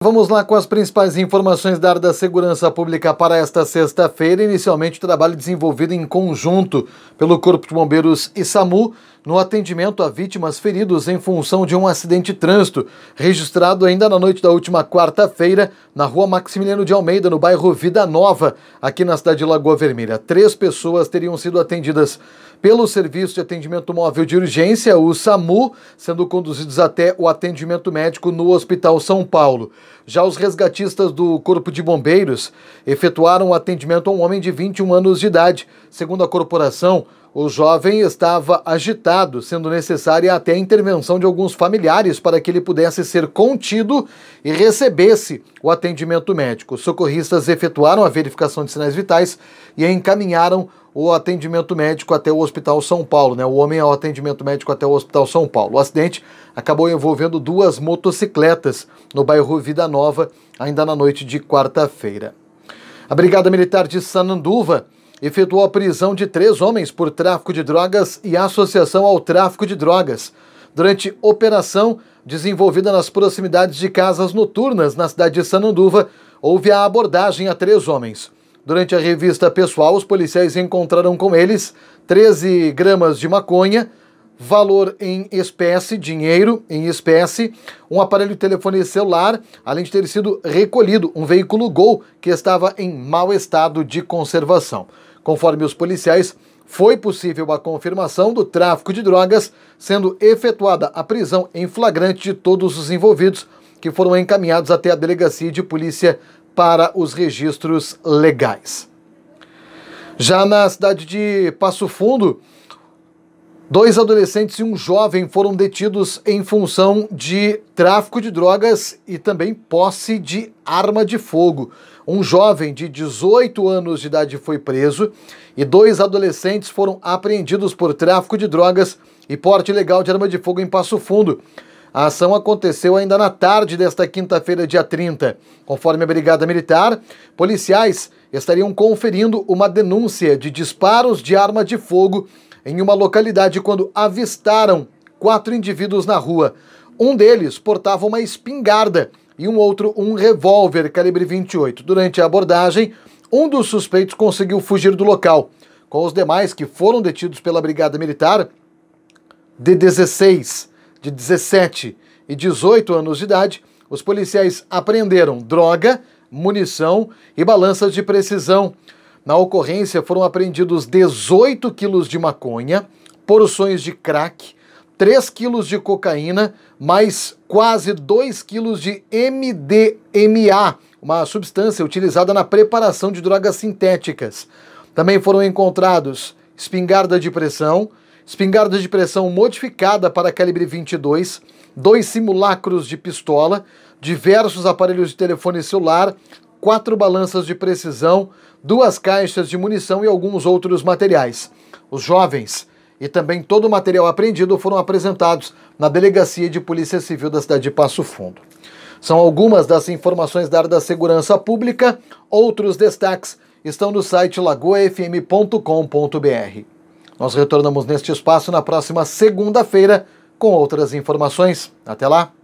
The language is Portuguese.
Vamos lá com as principais informações da área da segurança pública para esta sexta-feira. Inicialmente, o trabalho desenvolvido em conjunto pelo Corpo de Bombeiros e SAMU no atendimento a vítimas feridos em função de um acidente de trânsito registrado ainda na noite da última quarta-feira na rua Maximiliano de Almeida, no bairro Vida Nova, aqui na cidade de Lagoa Vermelha. Três pessoas teriam sido atendidas pelo Serviço de Atendimento Móvel de Urgência, o SAMU, sendo conduzidos até o atendimento médico no Hospital São Paulo. Já os resgatistas do Corpo de Bombeiros efetuaram o atendimento a um homem de 21 anos de idade. Segundo a corporação, o jovem estava agitado, sendo necessária até a intervenção de alguns familiares para que ele pudesse ser contido e recebesse o atendimento médico. Socorristas efetuaram a verificação de sinais vitais e encaminharam o atendimento médico até o Hospital São Paulo, né? O homem ao atendimento médico até o Hospital São Paulo. O acidente acabou envolvendo duas motocicletas no bairro Vida Nova, ainda na noite de quarta-feira. A Brigada Militar de Sananduva efetuou a prisão de três homens por tráfico de drogas e associação ao tráfico de drogas. Durante operação desenvolvida nas proximidades de casas noturnas na cidade de Sananduva, houve a abordagem a três homens. Durante a revista pessoal, os policiais encontraram com eles 13 gramas de maconha, valor em espécie, dinheiro em espécie, um aparelho de telefone celular, além de ter sido recolhido um veículo Gol que estava em mau estado de conservação. Conforme os policiais, foi possível a confirmação do tráfico de drogas, sendo efetuada a prisão em flagrante de todos os envolvidos, que foram encaminhados até a delegacia de polícia para os registros legais. Já na cidade de Passo Fundo, dois adolescentes e um jovem foram detidos em função de tráfico de drogas e também posse de arma de fogo. Um jovem de 18 anos de idade foi preso e dois adolescentes foram apreendidos por tráfico de drogas e porte ilegal de arma de fogo em Passo Fundo. A ação aconteceu ainda na tarde desta quinta-feira, dia 30. Conforme a Brigada Militar, policiais estariam conferindo uma denúncia de disparos de arma de fogo em uma localidade quando avistaram quatro indivíduos na rua. Um deles portava uma espingarda e um outro um revólver calibre 28. Durante a abordagem, um dos suspeitos conseguiu fugir do local. Com os demais que foram detidos pela Brigada Militar, de 16 de 17 e 18 anos de idade, os policiais apreenderam droga, munição e balanças de precisão. Na ocorrência foram apreendidos 18 quilos de maconha, porções de crack, 3 quilos de cocaína, mais quase 2 quilos de MDMA, uma substância utilizada na preparação de drogas sintéticas. Também foram encontrados espingarda de pressão, espingarda de pressão modificada para calibre 22, dois simulacros de pistola, diversos aparelhos de telefone celular, quatro balanças de precisão, duas caixas de munição e alguns outros materiais. Os jovens e também todo o material apreendido foram apresentados na Delegacia de Polícia Civil da cidade de Passo Fundo. São algumas das informações da área da segurança pública. Outros destaques estão no site lagoafm.com.br. Nós retornamos neste espaço na próxima segunda-feira com outras informações. Até lá!